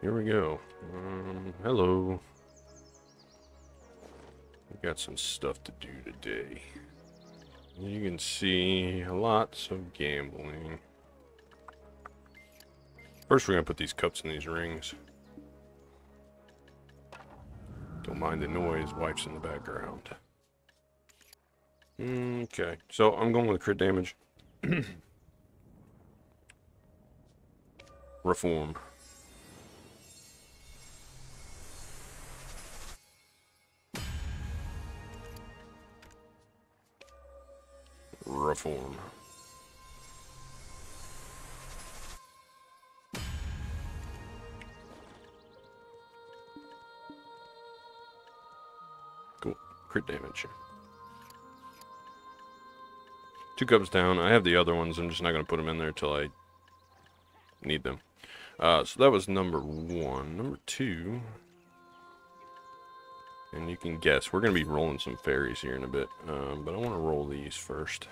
here we go. Um, hello. We got some stuff to do today. You can see lots of gambling. First, we're going to put these cups in these rings. Don't mind the noise, wife's in the background. Okay, so I'm going with crit damage. Reform. Cool. Crit damage. Two cups down. I have the other ones. I'm just not going to put them in there until I need them. Uh, so that was number one. Number two. And you can guess. We're going to be rolling some fairies here in a bit. Um, but I want to roll these first.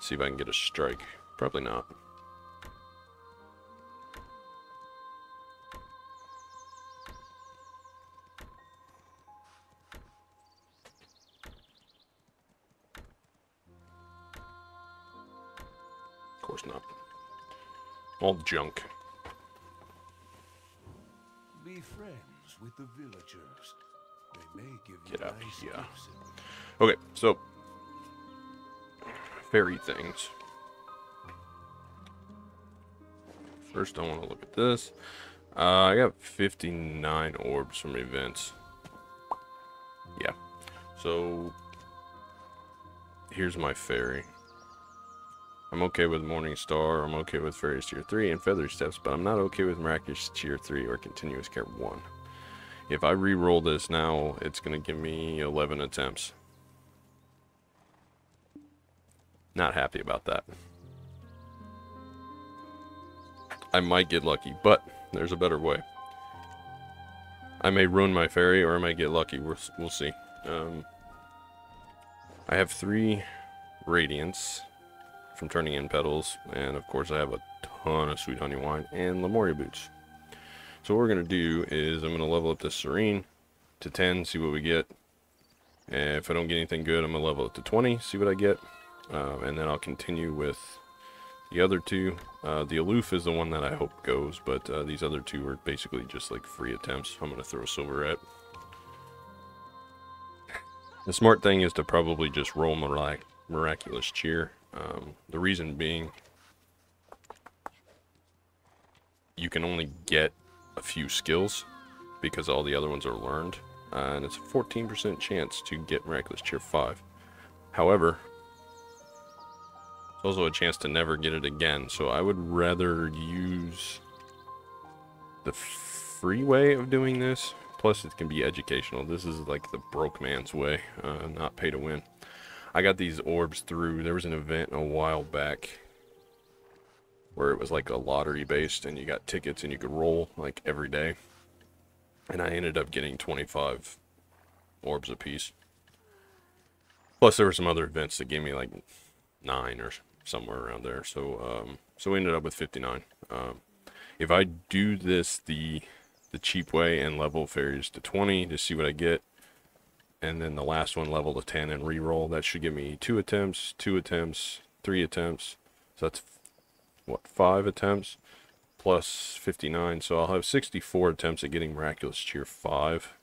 See if I can get a strike. Probably not. Of course not. All junk. Be friends with the villagers. They may give you Get out nice here. gifts in return. Okay, so fairy things. First, I want to look at this. Uh, I got 59 orbs from events. Yeah. So here's my fairy. I'm okay with Morning Star. I'm okay with Fairy's Tear 3 and Feather Steps, but I'm not okay with Miraculous Cheer 3 or Continuous Care 1. If I re-roll this now, it's going to give me 11 attempts. Not happy about that. I might get lucky, but there's a better way. I may ruin my fairy, or I might get lucky. We'll, we'll see. Um, I have three radiance from turning in petals, and of course I have a ton of sweet honey wine and Lemoria boots. So what we're gonna do is I'm gonna level up this serene to 10, see what we get. And if I don't get anything good, I'm gonna level it to 20, see what I get, um, and then I'll continue with the other two. Uh, the aloof is the one that I hope goes, but uh, these other two are basically just like free attempts. I'm gonna throw silver at. The smart thing is to probably just roll mirac miraculous cheer. Um, the reason being, you can only get a few skills because all the other ones are learned, uh, and it's a 14% chance to get miraculous cheer 5. However, it's also a chance to never get it again, so I would rather use the free way of doing this. Plus, it can be educational. This is like the broke man's way, uh, not pay to win. I got these orbs through. There was an event a while back where it was like a lottery based, and you got tickets and you could roll like every day. And I ended up getting 25 orbs apiece. Plus, there were some other events that gave me like nine or somewhere around there. So, um, so we ended up with 59. Um, if I do this the the cheap way and level fairies to 20 to see what I get, and then the last one level to 10 and re-roll, that should give me two attempts, two attempts, three attempts. So that's what five attempts plus 59. So I'll have 64 attempts at getting miraculous cheer five.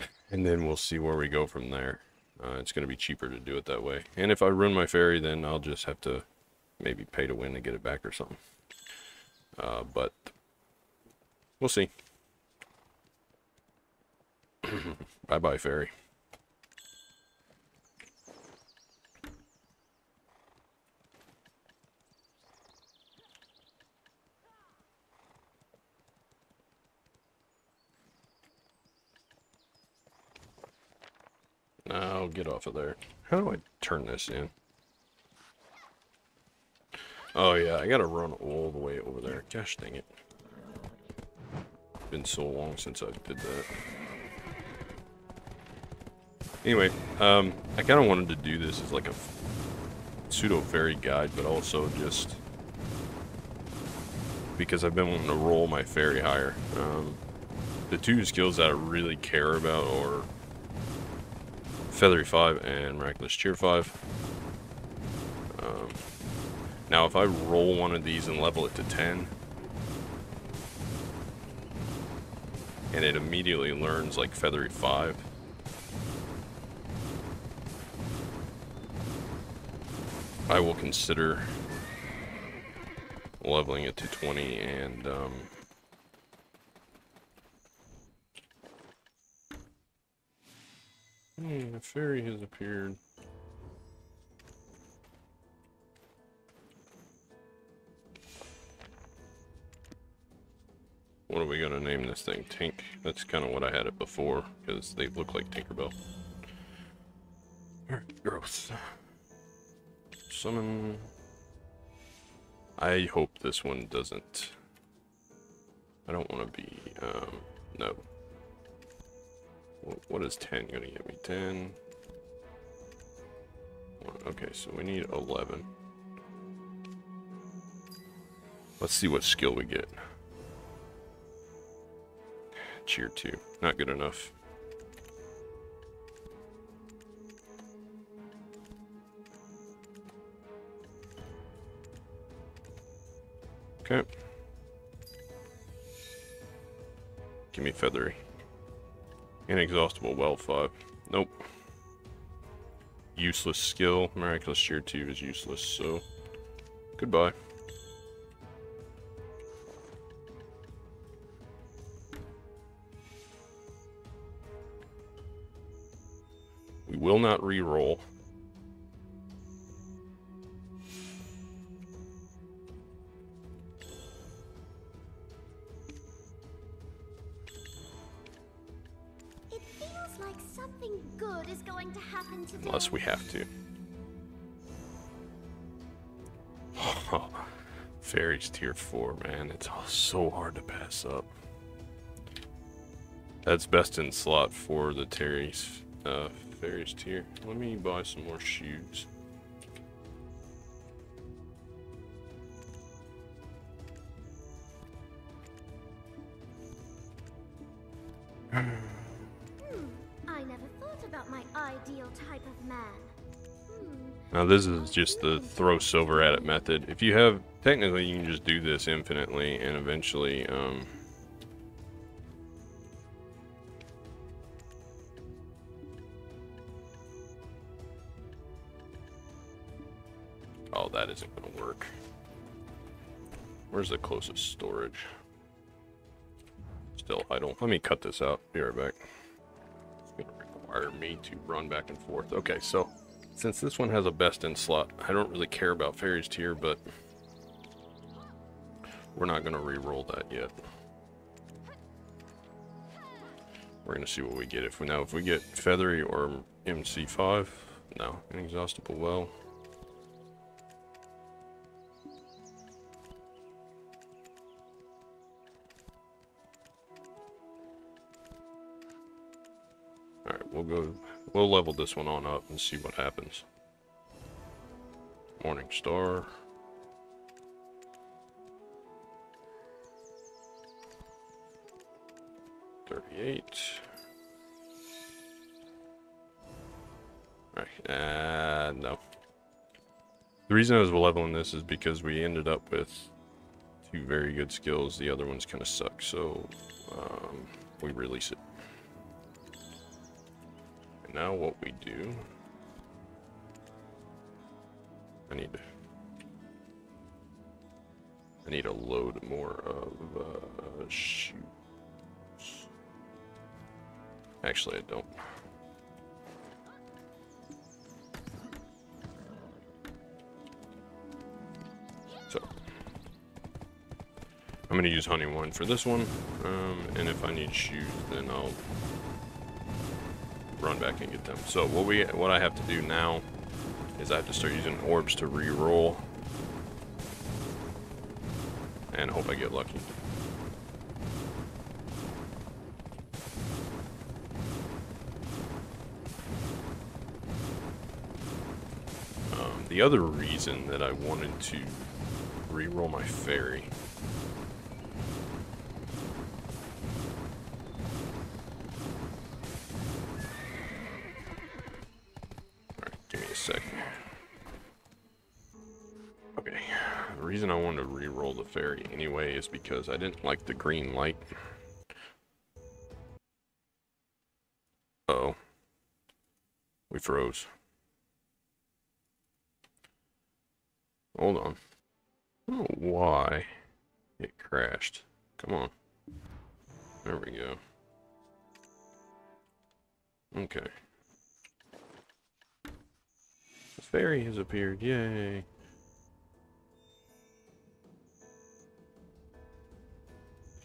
And then we'll see where we go from there. Uh, it's going to be cheaper to do it that way. And if I ruin my fairy, then I'll just have to maybe pay to win to get it back or something. Uh, but we'll see. bye bye, Now get off of there. How do I turn this in? Oh yeah, I gotta run all the way over there. Gosh dang it. Been so long since I did that. Anyway, um, I kind of wanted to do this as like a pseudo fairy guide, but also just because I've been wanting to roll my fairy higher. Um, the two skills that I really care about are Feathery 5 and Miraculous Cheer 5. Um, now if I roll one of these and level it to 10, and it immediately learns like Feathery 5, I will consider leveling it to 20 and um, a fairy has appeared. What are we gonna name this thing? Tink. That's kind of what I had it before, because they look like Tinkerbell. Alright, growth. Summon I hope this one doesn't. I don't want to be, um, no. What is 10 going to get me? 10. Okay, so we need 11. Let's see what skill we get. Cheer 2. Not good enough. Okay. Give me feathery. Inexhaustible well 5. Nope. Useless skill. Miraculous cheer 2 is useless, so goodbye. We will not re-roll. Unless we have to. Oh, Fairy's Tear 4, man. It's all so hard to pass up. That's best in slot for the Terry's uh, Fairy's Tear. Let me buy some more shoes. Now this is just the throw silver at it method. If you have, technically you can just do this infinitely and eventually, um, Oh, that isn't going to work. Where's the closest storage? Still idle. Let me cut this out. Be right back. Require me to run back and forth. Okay, so since this one has a best in slot, I don't really care about fairy's tear, but we're not going to re-roll that yet. We're going to see what we get. If we now, if we get feathery or MC5, no, inexhaustible well. We'll go We'll level this one on up and see what happens. Morning Star. Thirty-eight. Right, uh, no. The reason I was leveling this is because we ended up with two very good skills. The other ones kind of suck, so um, we release it now what we do... I need. I need to load more of uh, shoes. Actually, I don't. So, I'm to use honey wine for this one, um, and if I need shoes, then I'll run back and get them. So what we what I have to do now is I have to start using orbs to re-roll and hope I get lucky. Um, the other reason that I wanted to re-roll my fairy fairy anyway is because I didn't like the green light. Uh oh. We froze. Hold on. I don't know why it crashed. Come on. There we go. Okay. The fairy has appeared. Yay.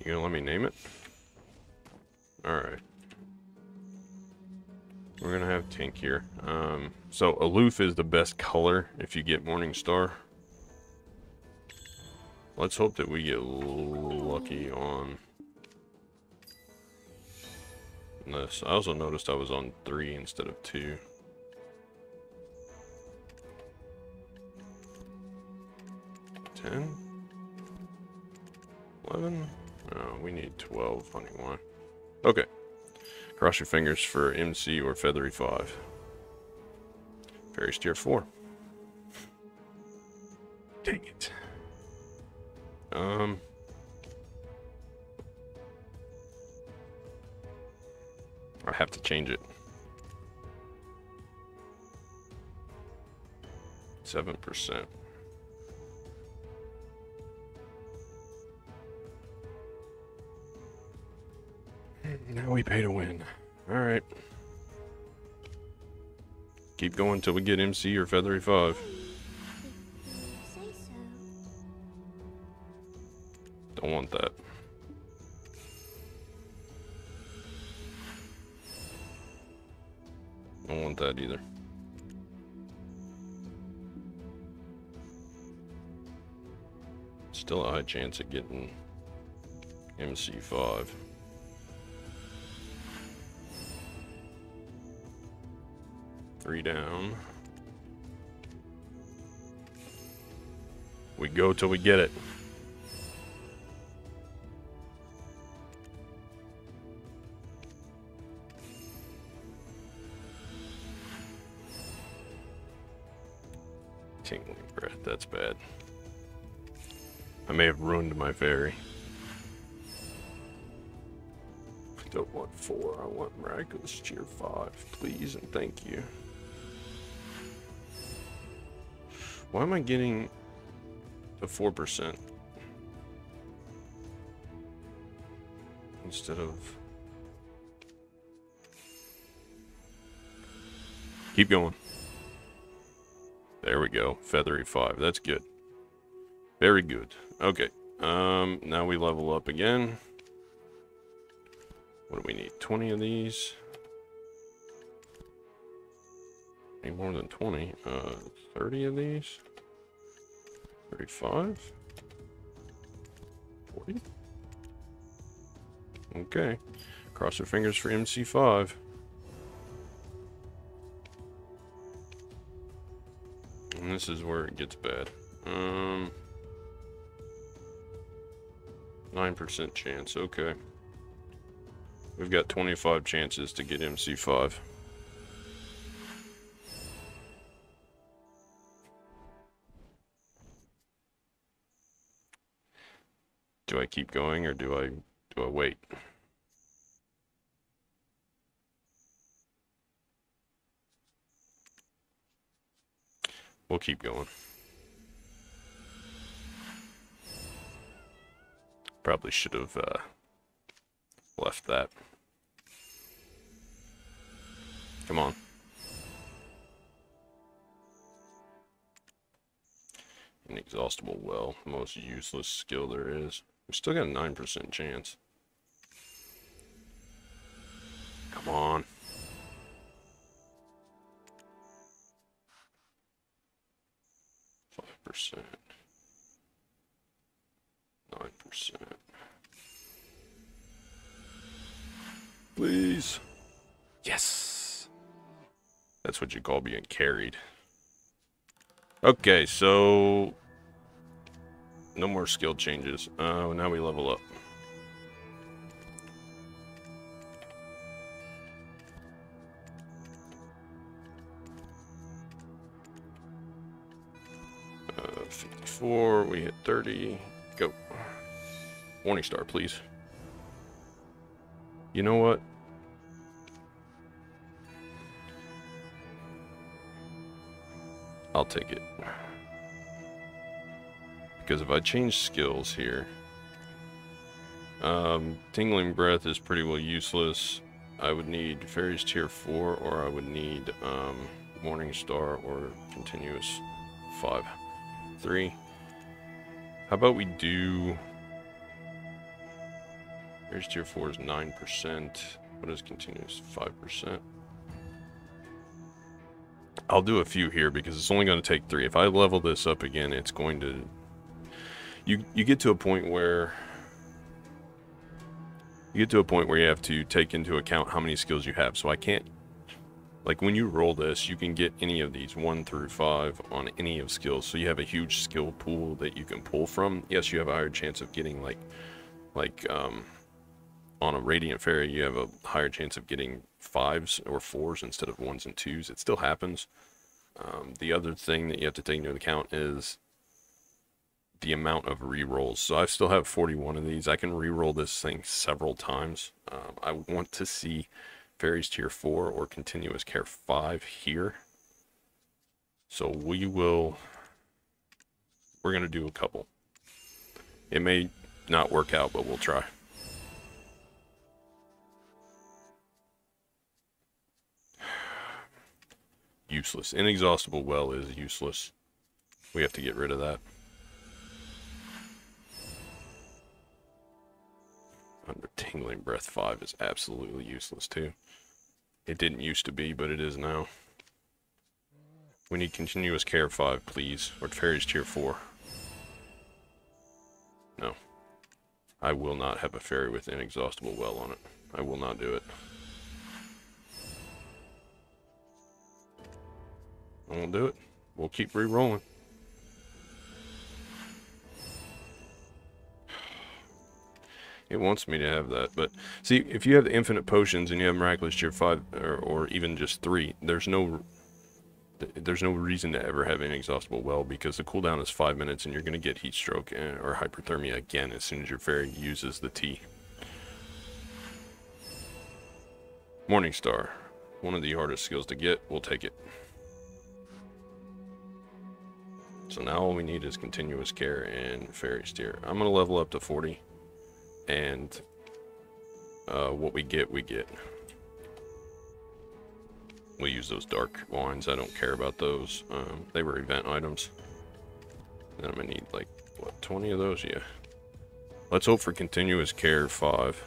You gonna let me name it? Alright. We're gonna have Tink here. Um, so aloof is the best color if you get Morning Star. Let's hope that we get lucky on this. I also noticed I was on three instead of two. Cross your fingers for MC or Feathery 5. Fairy Tear 4. Dang it. Um. I have to change it. 7%. Now we pay to win. Alright. Keep going till we get MC or Feathery 5. Don't want that. Don't want that either. Still a high chance of getting MC5. Three down. We go till we get it. Tingling breath, that's bad. I may have ruined my fairy. I don't want four, I want miraculous cheer five, please and thank you. Why am I getting four percent instead of keep going? There we go. Feathery 5. That's good. Very good. Okay. Um, now we level up again. What do we need? 20 of these. Need more than 20. Uh, 30 of these. 35. 40. Okay. Cross your fingers for MC5. And this is where it gets bad. Um, 9% chance, okay. We've got 25 chances to get MC5. Do I keep going or do I do I wait? We'll keep going. Probably should have uh, left that. Come on. Inexhaustible well, most useless skill there is. We still got a 9% chance. Come on. Five percent. Nine percent. Please. Yes. That's what you call being carried. Okay, so no more skill changes. Uh, now we level up. Uh, 55. 4, we hit 30. Go. Morning Star, please. You know what? I'll take it. Because if I change skills here, um, Tingling Breath is pretty well useless. I would need Fairy's Tear 4, or I would need um, Morning Star or Continuous 5. 3. How about we do... Fairy's Tear 4 is 9%. What is Continuous? 5%. I'll do a few here because it's only going to take three. If I level this up again, it's going to... You, you get to a point where... You get to a point where you have to take into account how many skills you have. So I can't... Like, when you roll this, you can get any of these, 1 through 5, on any of skills. So you have a huge skill pool that you can pull from. Yes, you have a higher chance of getting, like... Like, um... On a Radiant Fairy, you have a higher chance of getting fives or fours instead of ones and twos. It still happens. Um, the other thing that you have to take into account is the amount of re-rolls. So I still have 41 of these. I can re-roll this thing several times. Um, I want to see Fairy's Tear 4 or Continuous Care 5 here. So we will... We're going to do a couple. It may not work out, but we'll try. useless. Inexhaustible well is useless. We have to get rid of that. Under Tingling Breath 5 is absolutely useless too. It didn't used to be, but it is now. We need Continuous Care 5, please. Or Fairy's Tear 4. No. I will not have a fairy with Inexhaustible Well on it. I will not do it. I won't do it. We'll keep re-rolling. It wants me to have that, but see, if you have the infinite potions and you have miraculous cheer five, or, or even just three, there's no, there's no reason to ever have an inexhaustible well because the cooldown is five minutes and you're gonna get heat stroke eh, or hyperthermia again as soon as your fairy uses the T. Morning Star, one of the hardest skills to get. We'll take it. So now all we need is continuous care and fairy's tear. I'm going to level up to 40. And uh, what we get, we get. We'll use those dark wines. I don't care about those. Um, they were event items. Then I'm to need like, what, 20 of those? Yeah. Let's hope for continuous care 5.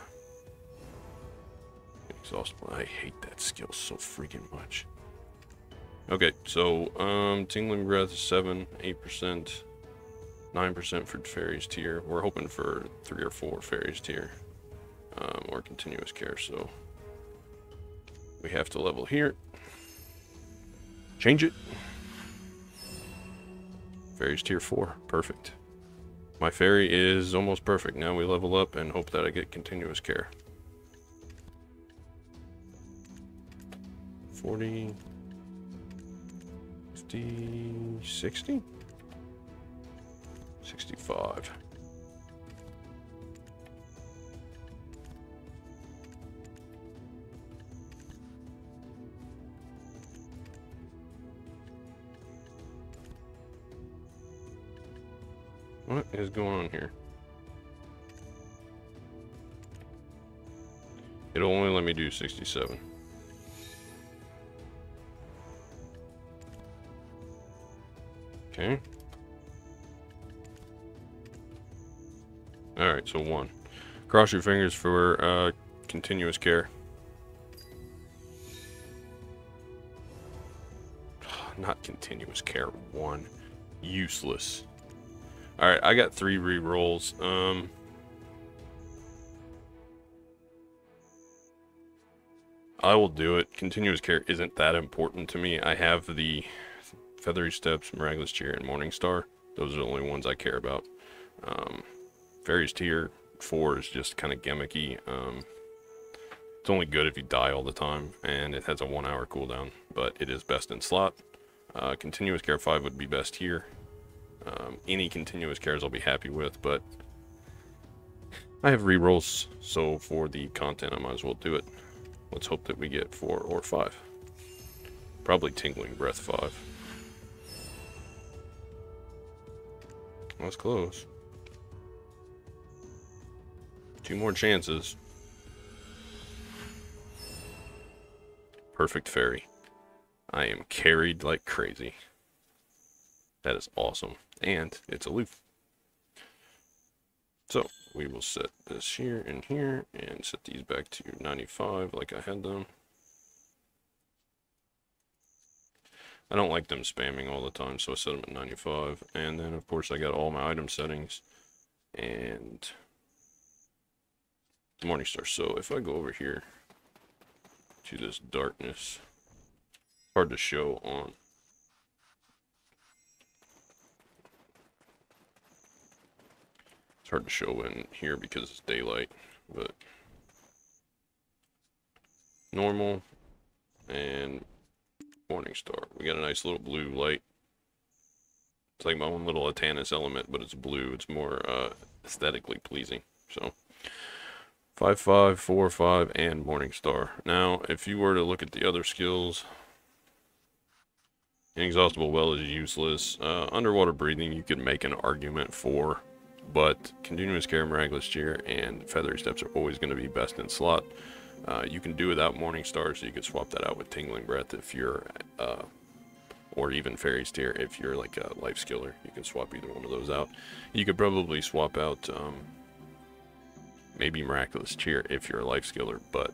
Exhaustible. I hate that skill so freaking much. Okay, so um, Tingling Breath 7, 8%, 9% for Fairy's Tear. We're hoping for 3 or 4 Fairy's Tear um, or Continuous Care, so we have to level here. Change it. Fairy's Tear 4, perfect. My fairy is almost perfect. Now we level up and hope that I get Continuous Care. 40... 50, 60? 65. What is going on here? It'll only let me do 67. Okay. So one. Cross your fingers for uh, continuous care. Not continuous care, one. Useless. Alright, I got three re-rolls. Um... I will do it. Continuous care isn't that important to me. I have the Feathery Steps, Miraculous Cheer, and Morning Star. Those are the only ones I care about. Um, Fairy's Tear 4 is just kind of gimmicky. Um, it's only good if you die all the time, and it has a one hour cooldown, but it is best in slot. Uh, continuous Care 5 would be best here. Um, any continuous cares I'll be happy with, but I have rerolls, so for the content I might as well do it. Let's hope that we get four or five. Probably Tingling Breath five. That's close. Two more chances. Perfect fairy. I am carried like crazy. That is awesome. And it's aloof. So, we will set this here and here, and set these back to 95 like I had them. I don't like them spamming all the time, so I set them at 95. And then, of course, I got all my item settings. And the Morningstar. So if I go over here to this darkness, hard to show on it's hard to show in here because it's daylight, but normal and morning star. We got a nice little blue light. It's like my own little Atanas element, but it's blue. It's more uh, aesthetically pleasing. So Five, five, four, five, and Morning Star. Now, if you were to look at the other skills, Inexhaustible Well is useless. Uh, underwater Breathing, you could make an argument for, but Continuous Care, Miraculous Cheer, and Feathery Steps are always going to be best in slot. Uh, you can do without Morning Star, so you could swap that out with Tingling Breath if you're, uh, or even Fairy's Tear if you're like a Life Skiller. You can swap either one of those out. You could probably swap out um, maybe Miraculous Cheer if you're a Life Skiller, but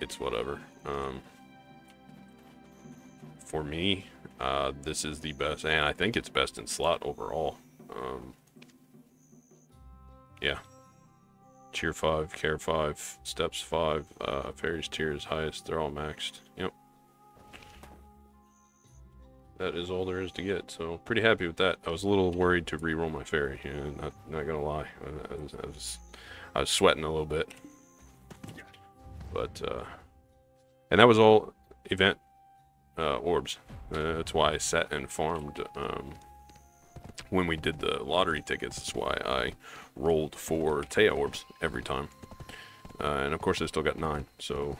it's whatever. Um, for me, uh, this is the best, and I think it's best in slot overall. Um, yeah. Cheer 5, Care 5, Steps 5, uh, Fairy's Tear is highest. They're all maxed. Yep. That is all there is to get, so pretty happy with that. I was a little worried to re-roll my Fairy, yeah, not, not gonna lie. I, was, I, was, I was sweating a little bit. But, uh, and that was all event uh, orbs. Uh, that's why I set and farmed um, when we did the lottery tickets. That's why I rolled for Taya orbs every time. Uh, and of course, I still got nine, so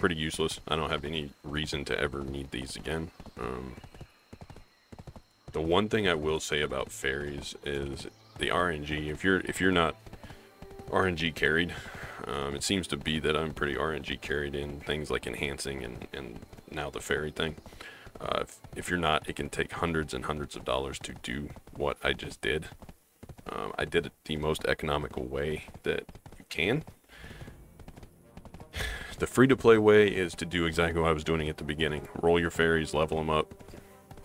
pretty useless. I don't have any reason to ever need these again. Um, the one thing I will say about fairies is the RNG. If you're if you're not RNG carried, um, it seems to be that I'm pretty RNG carried in things like enhancing and, and now the fairy thing. Uh, if, if, you're not, it can take hundreds and hundreds of dollars to do what I just did. Um, I did it the most economical way that you can. The free-to-play way is to do exactly what I was doing at the beginning. Roll your fairies, level them up.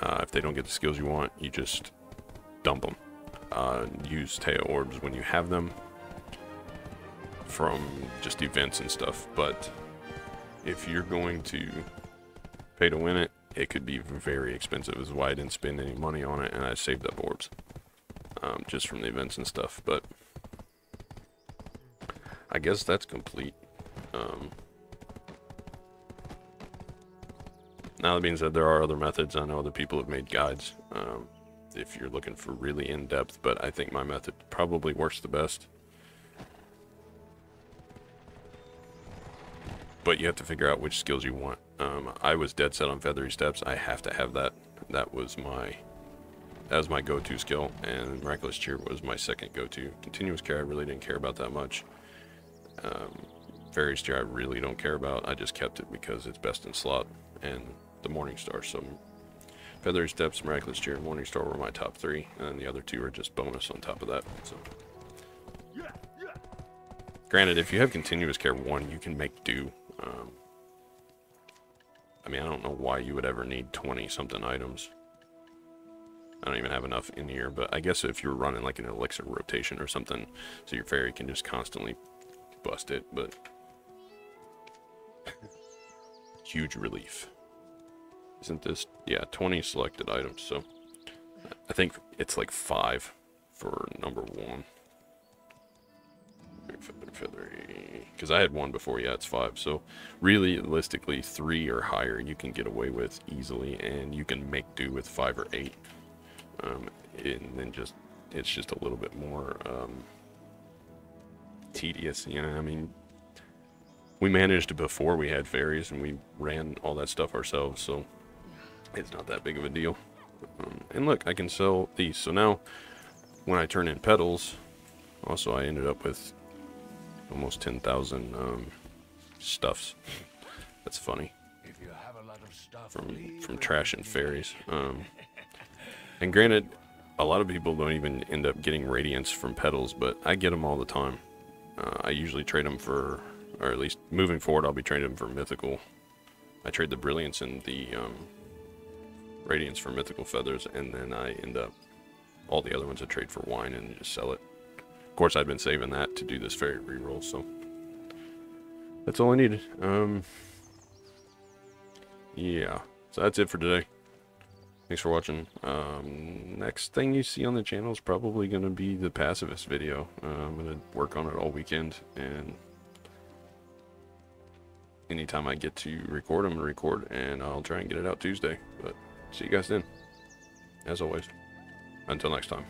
Uh, if they don't get the skills you want, you just dump them. Uh, use Taya orbs when you have them from just events and stuff. But if you're going to pay to win it, it could be very expensive. Is why I didn't spend any money on it, and I saved up orbs um, just from the events and stuff. But I guess that's complete. Um, now that being said, there are other methods. I know other people have made guides um, if you're looking for really in-depth, but I think my method probably works the best. but you have to figure out which skills you want. Um, I was dead set on feathery steps. I have to have that. That was my that was my go-to skill, and miraculous cheer was my second go-to. Continuous care, I really didn't care about that much. Um, Fairy's Tear, I really don't care about. I just kept it because it's best in slot, and the Morning Star. So, Feathery Steps, Miraculous Cheer, Morning Star were my top three, and the other two are just bonus on top of that. So. Granted, if you have Continuous Care 1, you can make do um, I mean, I don't know why you would ever need 20 something items. I don't even have enough in here, but I guess if you're running like an elixir rotation or something, so your fairy can just constantly bust it, but huge relief. Isn't this, yeah, 20 selected items, so I think it's like five for number one. Because I had one before. Yeah, it's five. So realistically, three or higher you can get away with easily, and you can make do with five or eight. Um, and then just it's just a little bit more um, tedious. You know, I mean, we managed before we had fairies, and we ran all that stuff ourselves. So it's not that big of a deal. Um, and look, I can sell these. So now, when I turn in petals, also I ended up with almost 10,000 um, stuffs. That's funny. Stuff, From from trash and fairies. Um, and granted, a lot of people don't even end up getting radiance from petals, but I get them all the time. Uh, I usually trade them for, or at least moving forward, I'll be trading them for mythical. I trade the brilliance and the um, radiance for mythical feathers, and then I end up all the other ones I trade for wine and just sell it. Of course, I've been saving that to do this fairy reroll, so that's all I needed. Um, yeah, so that's it for today. Thanks for watching. Um, next thing you see on the channel is probably going to be the pacifist video. Uh, I'm going to work on it all weekend, and anytime I get to record, I'm going to record, and I'll try and get it out Tuesday. But see you guys then. As always, until next time.